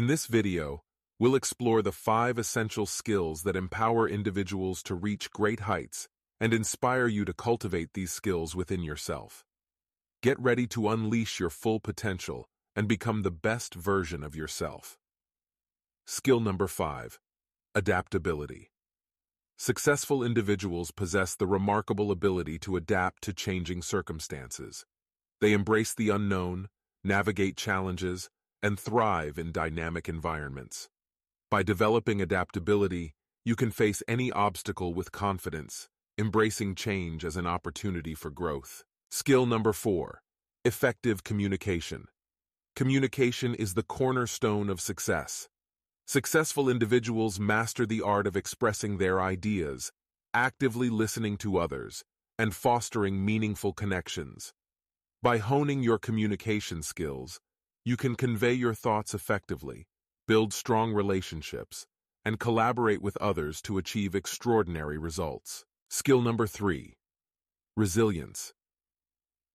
In this video, we'll explore the five essential skills that empower individuals to reach great heights and inspire you to cultivate these skills within yourself. Get ready to unleash your full potential and become the best version of yourself. Skill number five, adaptability. Successful individuals possess the remarkable ability to adapt to changing circumstances. They embrace the unknown, navigate challenges, and thrive in dynamic environments. By developing adaptability, you can face any obstacle with confidence, embracing change as an opportunity for growth. Skill number four, effective communication. Communication is the cornerstone of success. Successful individuals master the art of expressing their ideas, actively listening to others, and fostering meaningful connections. By honing your communication skills, you can convey your thoughts effectively, build strong relationships, and collaborate with others to achieve extraordinary results. Skill number three, resilience.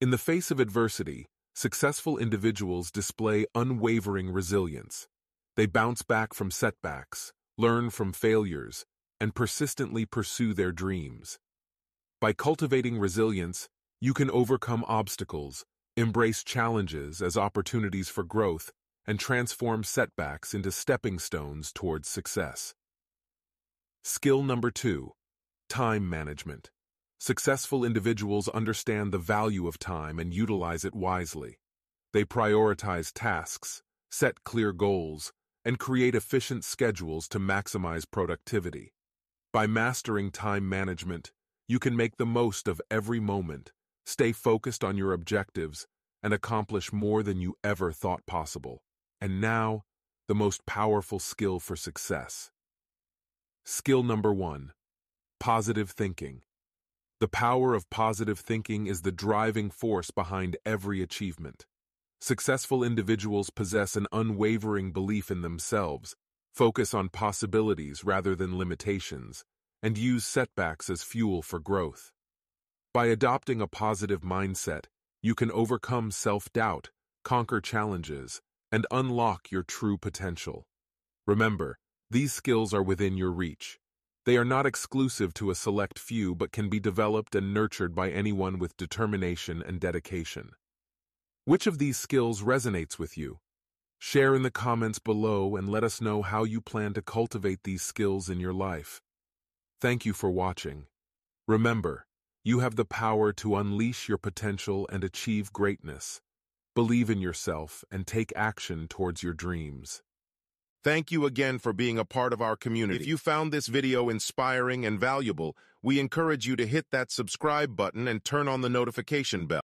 In the face of adversity, successful individuals display unwavering resilience. They bounce back from setbacks, learn from failures, and persistently pursue their dreams. By cultivating resilience, you can overcome obstacles, Embrace challenges as opportunities for growth and transform setbacks into stepping stones towards success. Skill number two, time management. Successful individuals understand the value of time and utilize it wisely. They prioritize tasks, set clear goals, and create efficient schedules to maximize productivity. By mastering time management, you can make the most of every moment Stay focused on your objectives and accomplish more than you ever thought possible. And now, the most powerful skill for success. Skill number one, positive thinking. The power of positive thinking is the driving force behind every achievement. Successful individuals possess an unwavering belief in themselves, focus on possibilities rather than limitations, and use setbacks as fuel for growth. By adopting a positive mindset, you can overcome self-doubt, conquer challenges, and unlock your true potential. Remember, these skills are within your reach. They are not exclusive to a select few but can be developed and nurtured by anyone with determination and dedication. Which of these skills resonates with you? Share in the comments below and let us know how you plan to cultivate these skills in your life. Thank you for watching. Remember, you have the power to unleash your potential and achieve greatness. Believe in yourself and take action towards your dreams. Thank you again for being a part of our community. If you found this video inspiring and valuable, we encourage you to hit that subscribe button and turn on the notification bell.